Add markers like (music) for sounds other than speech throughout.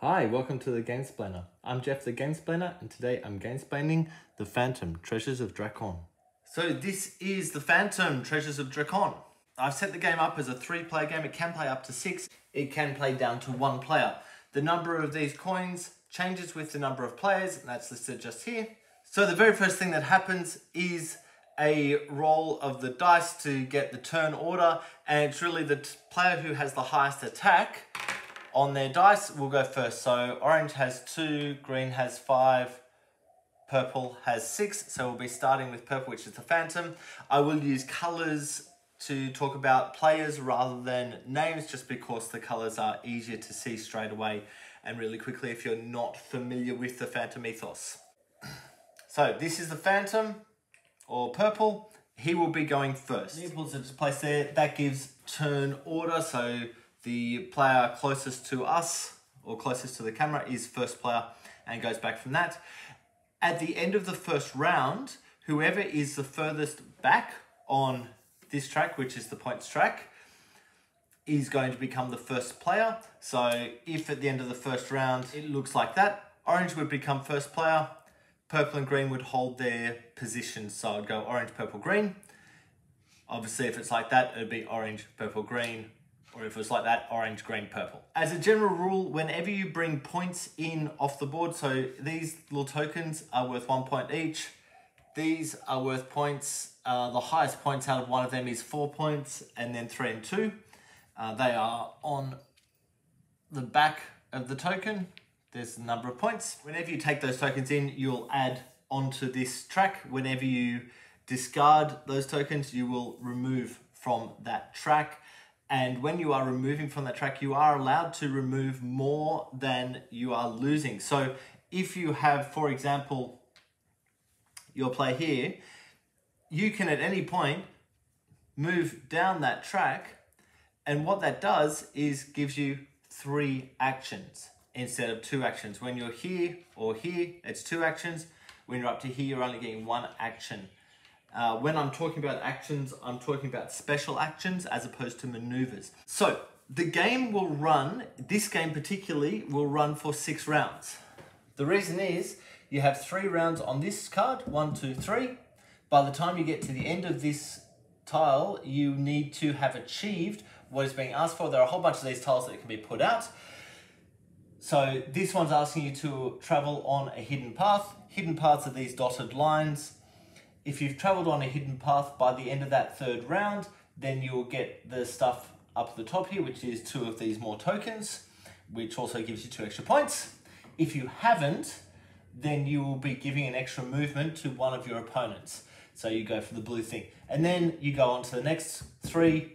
Hi, welcome to the Gamesplainer. I'm Jeff the Gamesplainer, and today I'm gamesplaining The Phantom Treasures of Drakon. So this is The Phantom Treasures of Drakon. I've set the game up as a three player game. It can play up to six. It can play down to one player. The number of these coins changes with the number of players, and that's listed just here. So the very first thing that happens is a roll of the dice to get the turn order, and it's really the player who has the highest attack on their dice we'll go first. So orange has two, green has five, purple has six. So we'll be starting with purple, which is the phantom. I will use colors to talk about players rather than names, just because the colors are easier to see straight away and really quickly if you're not familiar with the phantom ethos. (clears throat) So this is the phantom or purple. He will be going first. Meeples are just placed there. That gives turn order. So the player closest to us or closest to the camera is first player and goes back from that. At the end of the first round, whoever is the furthest back on this track, which is the points track, is going to become the first player. So if at the end of the first round it looks like that, orange would become first player, purple and green would hold their positions. So I'd go orange, purple, green. Obviously, if it's like that, it'd be orange, purple, green, or if it's like that, orange, green, purple. As a general rule, whenever you bring points in off the board, so these little tokens are worth one point each. These are worth points. Uh, the highest points out of one of them is four points, and then three and two. Uh, they are on the back of the token. There's the number of points. Whenever you take those tokens in, you'll add onto this track. Whenever you discard those tokens, you will remove from that track. And when you are removing from that track, you are allowed to remove more than you are losing. So if you have, for example, your play here, you can at any point move down that track. And what that does is gives you three actions instead of two actions. When you're here or here, it's two actions. When you're up to here, you're only getting one action. Uh, when I'm talking about actions, I'm talking about special actions as opposed to maneuvers. So the game will run, this game particularly, will run for six rounds. The reason is you have three rounds on this card, one, two, three. By the time you get to the end of this tile, you need to have achieved what is being asked for. There are a whole bunch of these tiles that can be put out. So this one's asking you to travel on a hidden path. Hidden paths are these dotted lines. If you've traveled on a hidden path by the end of that third round, then you'll get the stuff up the top here, which is two of these more tokens, which also gives you two extra points. If you haven't, then you will be giving an extra movement to one of your opponents. So you go for the blue thing. And then you go on to the next three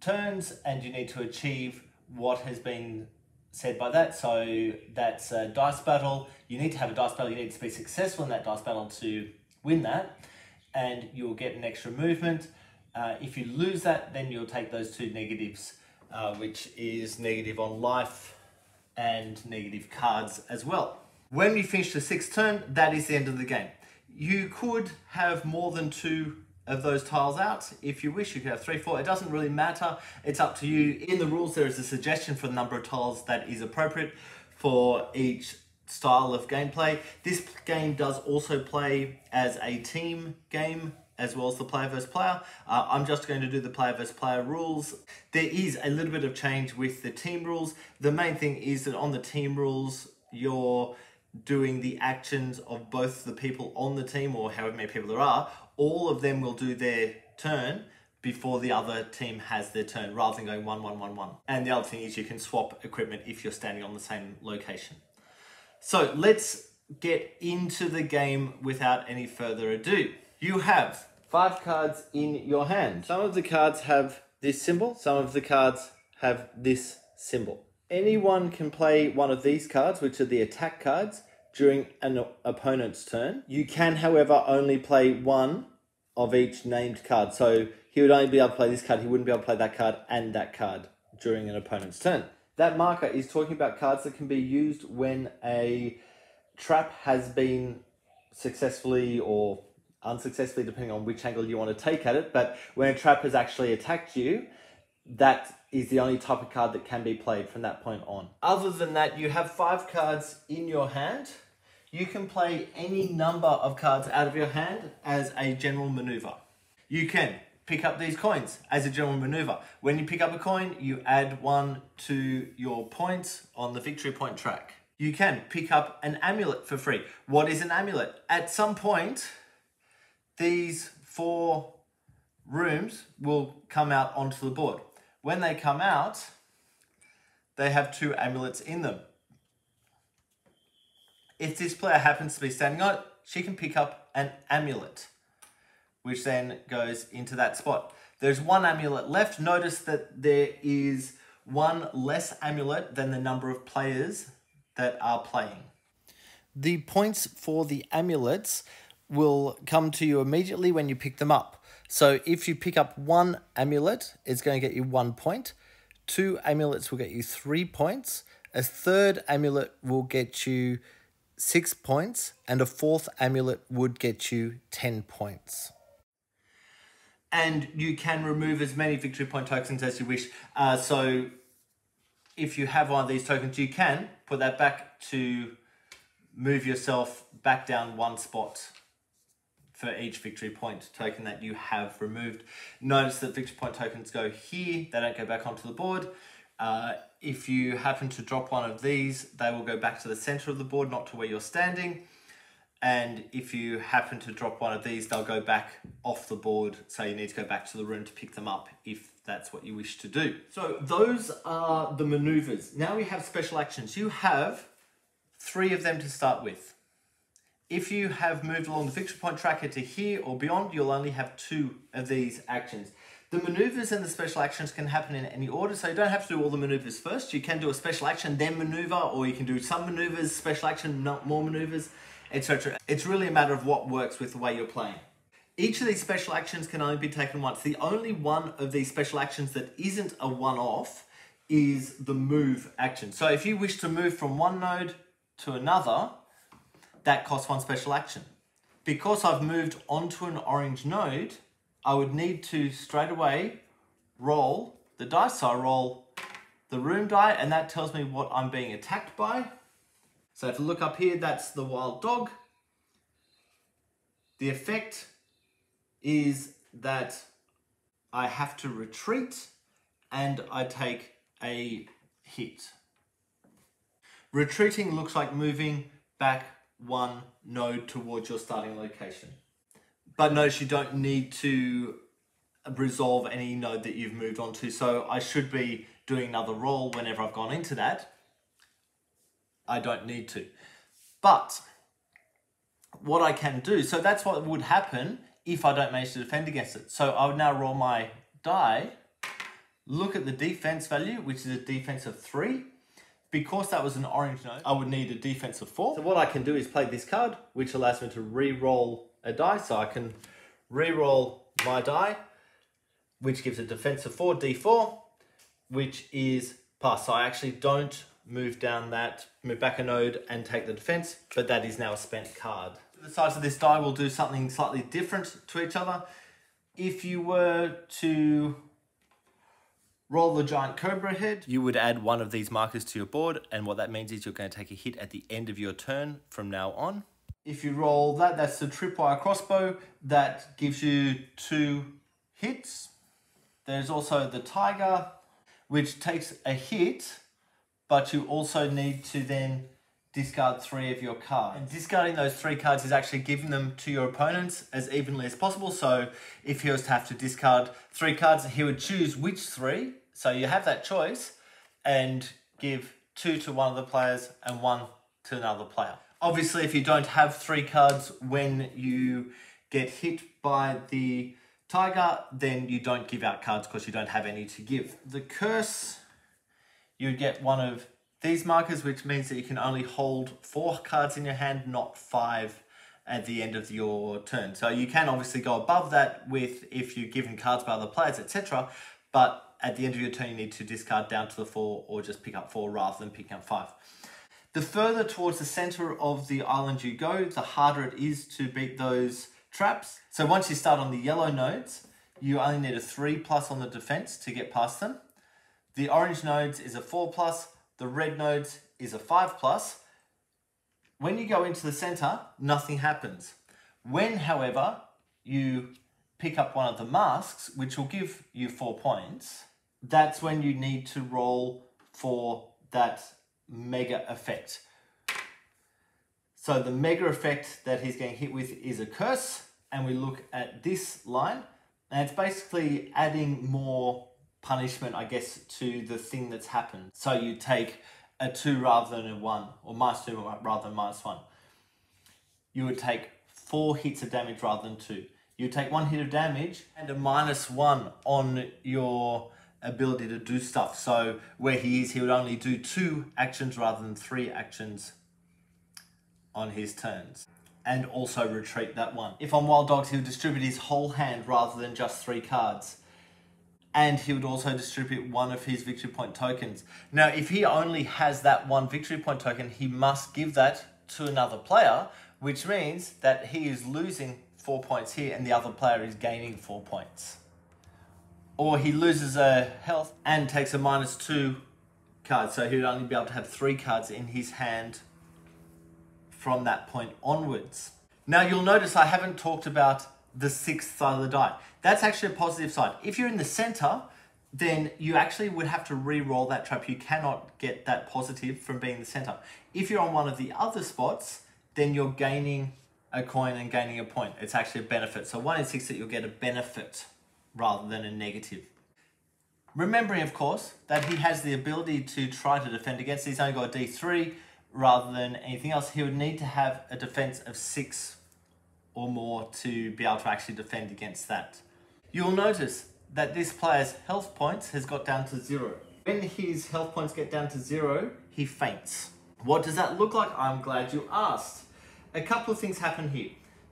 turns and you need to achieve what has been said by that. So that's a dice battle. You need to have a dice battle. You need to be successful in that dice battle to win that, and you'll get an extra movement. Uh, if you lose that, then you'll take those two negatives, uh, which is negative on life and negative cards as well. When you finish the sixth turn, that is the end of the game. You could have more than two of those tiles out if you wish. You could have three, four. It doesn't really matter. It's up to you. In the rules, there is a suggestion for the number of tiles that is appropriate for each style of gameplay. This game does also play as a team game as well as the player versus player. Uh, I'm just going to do the player versus player rules. There is a little bit of change with the team rules. The main thing is that on the team rules, you're doing the actions of both the people on the team or however many people there are. All of them will do their turn before the other team has their turn rather than going one, one, one, one. And the other thing is you can swap equipment if you're standing on the same location. So let's get into the game without any further ado. You have five cards in your hand. Some of the cards have this symbol, some of the cards have this symbol. Anyone can play one of these cards, which are the attack cards, during an opponent's turn. You can, however, only play one of each named card. So he would only be able to play this card, he wouldn't be able to play that card and that card during an opponent's turn. That marker is talking about cards that can be used when a trap has been successfully or unsuccessfully, depending on which angle you want to take at it. But when a trap has actually attacked you, that is the only type of card that can be played from that point on. Other than that, you have five cards in your hand. You can play any number of cards out of your hand as a general maneuver. You can pick up these coins as a general maneuver. When you pick up a coin, you add one to your points on the victory point track. You can pick up an amulet for free. What is an amulet? At some point, these four rooms will come out onto the board. When they come out, they have two amulets in them. If this player happens to be standing on it, she can pick up an amulet, which then goes into that spot. There's one amulet left. Notice that there is one less amulet than the number of players that are playing. The points for the amulets will come to you immediately when you pick them up. So if you pick up one amulet, it's going to get you one point. Two amulets will get you three points. A third amulet will get you six points. And a fourth amulet would get you 10 points. And you can remove as many victory point tokens as you wish. Uh, so if you have one of these tokens, you can put that back to move yourself back down one spot for each victory point token that you have removed. Notice that victory point tokens go here, they don't go back onto the board. Uh, if you happen to drop one of these, they will go back to the center of the board, not to where you're standing. And if you happen to drop one of these, they'll go back off the board. So you need to go back to the room to pick them up if that's what you wish to do. So those are the maneuvers. Now we have special actions. You have three of them to start with. If you have moved along the victory point tracker to here or beyond, you'll only have two of these actions. The maneuvers and the special actions can happen in any order, so you don't have to do all the maneuvers first. You can do a special action, then maneuver, or you can do some maneuvers, special action, not more maneuvers, etc. It's really a matter of what works with the way you're playing. Each of these special actions can only be taken once. The only one of these special actions that isn't a one-off is the move action. So if you wish to move from one node to another, that costs one special action. Because I've moved onto an orange node, I would need to straight away roll the dice. So I roll the room die and that tells me what I'm being attacked by. So if you look up here, that's the wild dog. The effect is that I have to retreat and I take a hit. Retreating looks like moving back one node towards your starting location. But notice you don't need to resolve any node that you've moved on to. So I should be doing another roll whenever I've gone into that. I don't need to. But what I can do, so that's what would happen if I don't manage to defend against it. So I would now roll my die, look at the defense value, which is a defense of three, because that was an orange node, I would need a defense of four. So what I can do is play this card, which allows me to re-roll a die. So I can re-roll my die, which gives a defense of four, d4, which is pass. So I actually don't move down that, move back a node and take the defense, but that is now a spent card. The size of this die will do something slightly different to each other. If you were to roll the giant cobra head. You would add one of these markers to your board, and what that means is you're going to take a hit at the end of your turn from now on. If you roll that, that's the tripwire crossbow. That gives you two hits. There's also the tiger, which takes a hit, but you also need to then discard three of your cards. And discarding those three cards is actually giving them to your opponents as evenly as possible. So if he was to have to discard three cards, he would choose which three. So you have that choice and give two to one of the players and one to another player. Obviously, if you don't have three cards when you get hit by the tiger, then you don't give out cards because you don't have any to give. The curse, you would get one of these markers, which means that you can only hold four cards in your hand, not five at the end of your turn. So you can obviously go above that with if you're given cards by other players, etc. But at the end of your turn, you need to discard down to the four or just pick up four rather than picking up five. The further towards the center of the island you go, the harder it is to beat those traps. So once you start on the yellow nodes, you only need a three plus on the defense to get past them. The orange nodes is a 4 plus, the red nodes is a 5 plus. When you go into the center, nothing happens. When, however, you pick up one of the masks, which will give you four points, that's when you need to roll for that mega effect. So the mega effect that he's getting hit with is a curse, and we look at this line, and it's basically adding more punishment, I guess, to the thing that's happened. So you take a two rather than a one, or minus two rather than minus one. You would take four hits of damage rather than two. You take one hit of damage and a minus one on your ability to do stuff. So where he is, he would only do two actions rather than three actions on his turns. And also retreat that one. If on Wild Dogs, he would distribute his whole hand rather than just three cards. And he would also distribute one of his victory point tokens. Now, if he only has that one victory point token, he must give that to another player, which means that he is losing four points here and the other player is gaining four points. Or he loses a health and takes a minus two card, so he would only be able to have three cards in his hand from that point onwards. Now you'll notice I haven't talked about the sixth side of the die. That's actually a positive side. If you're in the center, then you actually would have to re-roll that trap. You cannot get that positive from being the center. If you're on one of the other spots, then you're gaining a coin and gaining a point. It's actually a benefit. So one in six that you'll get a benefit rather than a negative. Remembering, of course, that he has the ability to try to defend against. He's only got a D3, rather than anything else, he would need to have a defense of six or more to be able to actually defend against that. You'll notice that this player's health points has got down to zero. When his health points get down to zero, he faints. What does that look like? I'm glad you asked. A couple of things happen here.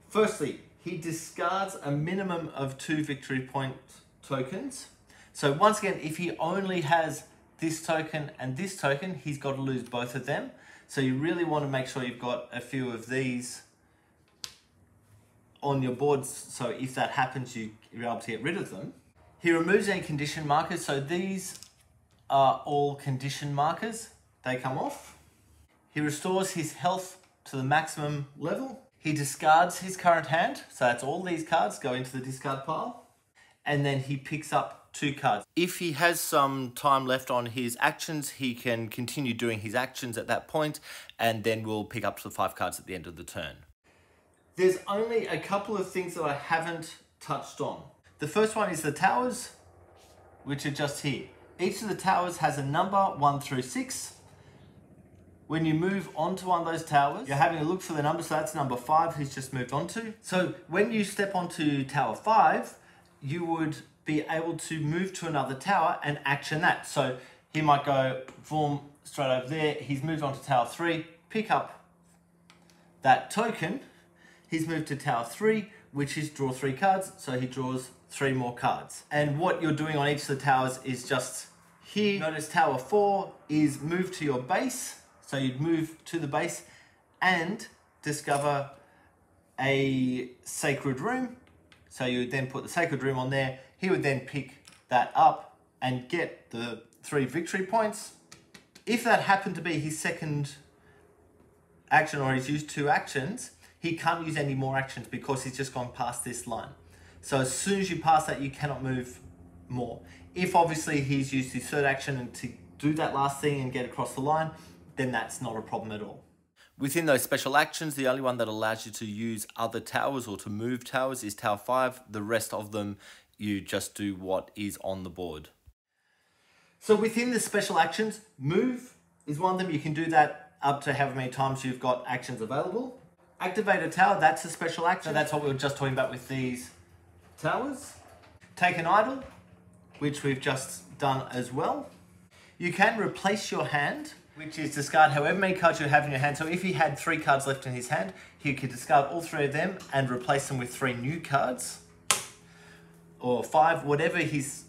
Firstly, he discards a minimum of two victory point tokens. So once again, if he only has this token and this token, he's got to lose both of them. So you really want to make sure you've got a few of these on your boards. So if that happens, you, you're able to get rid of them. He removes any condition markers. So these are all condition markers. They come off. He restores his health to the maximum level. He discards his current hand. So that's all these cards go into the discard pile. And then he picks up two cards. If he has some time left on his actions, he can continue doing his actions at that point, and then we'll pick up to the five cards at the end of the turn. There's only a couple of things that I haven't touched on. The first one is the towers, which are just here. Each of the towers has a number, one through six. When you move onto one of those towers, you're having a look for the number, so that's number five he's just moved on to. So when you step onto tower five, you would be able to move to another tower and action that. So he might go form straight over there. He's moved on to tower three, pick up that token. He's moved to tower three, which is draw three cards. So he draws three more cards. And what you're doing on each of the towers is just here. Notice tower four is move to your base. So you'd move to the base and discover a sacred room. So you would then put the sacred room on there he would then pick that up and get the three victory points. If that happened to be his second action or he's used two actions, he can't use any more actions because he's just gone past this line. So as soon as you pass that, you cannot move more. If obviously he's used his third action and to do that last thing and get across the line, then that's not a problem at all. Within those special actions, the only one that allows you to use other towers or to move towers is Tower 5. The rest of them you just do what is on the board. So within the special actions, move is one of them. You can do that up to however many times you've got actions available. Activate a tower, that's a special action. So that's what we were just talking about with these towers. Take an idol, which we've just done as well. You can replace your hand, which is discard however many cards you have in your hand. So if he had three cards left in his hand, he could discard all three of them and replace them with three new cards or five, whatever his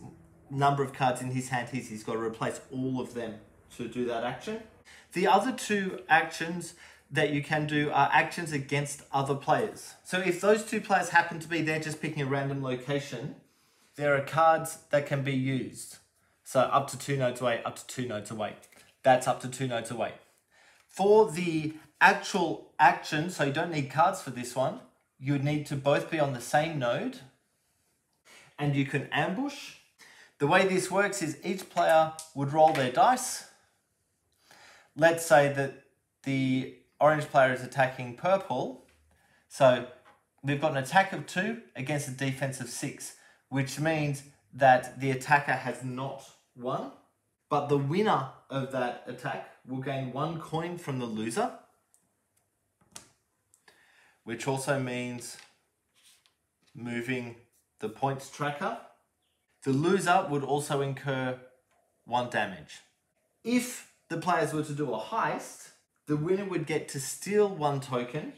number of cards in his hand is, he's got to replace all of them to do that action. The other two actions that you can do are actions against other players. So if those two players happen to be there just picking a random location, there are cards that can be used. So up to two nodes away, up to two nodes away. That's up to two nodes away. For the actual action, so you don't need cards for this one, you would need to both be on the same node and you can ambush. The way this works is each player would roll their dice. Let's say that the orange player is attacking purple. So we've got an attack of two against a defense of six, which means that the attacker has not won, but the winner of that attack will gain one coin from the loser, which also means moving the points tracker. The loser would also incur one damage. If the players were to do a heist, the winner would get to steal one token.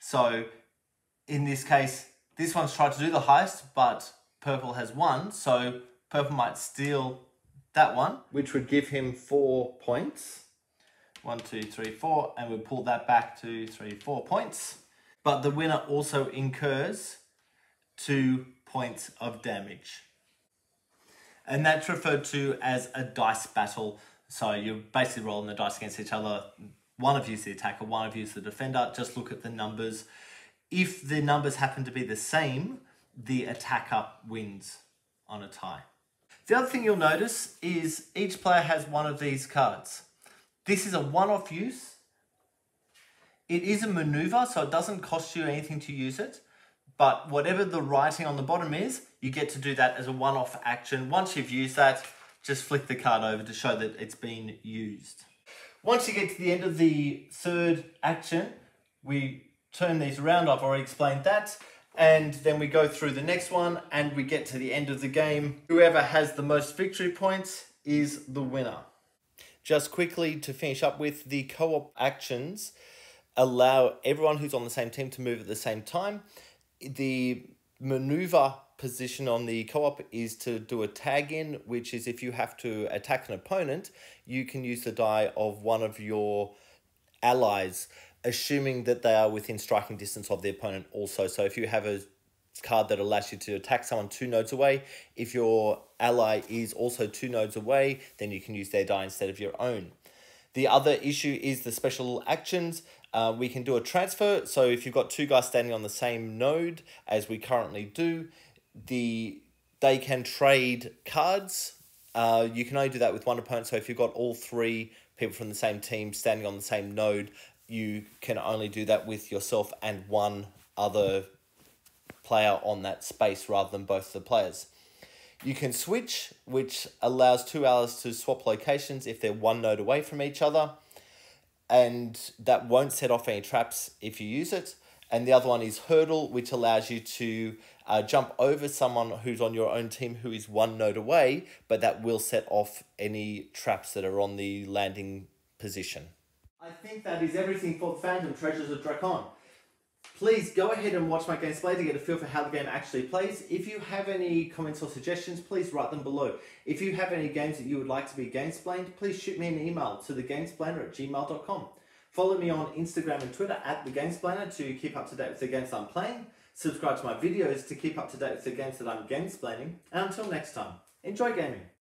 So in this case, this one's tried to do the heist, but purple has won, so purple might steal that one, which would give him four points. One, two, three, four, and we pull that back to three, four points. But the winner also incurs two points of damage. And that's referred to as a dice battle. So you're basically rolling the dice against each other. One of you is the attacker, one of you is the defender. Just look at the numbers. If the numbers happen to be the same, the attacker wins on a tie. The other thing you'll notice is each player has one of these cards. This is a one-off use. It is a maneuver, so it doesn't cost you anything to use it. But whatever the writing on the bottom is, you get to do that as a one-off action. Once you've used that, just flick the card over to show that it's been used. Once you get to the end of the third action, we turn these around. I've already explained that. And then we go through the next one and we get to the end of the game. Whoever has the most victory points is the winner. Just quickly to finish up with the co-op actions allow everyone who's on the same team to move at the same time. The maneuver position on the co-op is to do a tag in, which is if you have to attack an opponent, you can use the die of one of your allies assuming that they are within striking distance of the opponent also. So if you have a card that allows you to attack someone two nodes away, if your ally is also two nodes away, then you can use their die instead of your own. The other issue is the special actions. Uh, we can do a transfer. So if you've got two guys standing on the same node, as we currently do, the they can trade cards. Uh, you can only do that with one opponent. So if you've got all three people from the same team standing on the same node, you can only do that with yourself and one other player on that space rather than both the players. You can switch, which allows two allies to swap locations if they're one node away from each other, and that won't set off any traps if you use it. And the other one is hurdle, which allows you to uh, jump over someone who's on your own team who is one node away, but that will set off any traps that are on the landing position. I think that is everything for Phantom Treasures of Drakon. Please go ahead and watch my gameplay to get a feel for how the game actually plays. If you have any comments or suggestions, please write them below. If you have any games that you would like to be gamesplained, please shoot me an email to thegamesplainer at gmail.com. Follow me on Instagram and Twitter at thegamesplainer to keep up to date with the games I'm playing. Subscribe to my videos to keep up to date with the games that I'm gamesplaining. And until next time, enjoy gaming.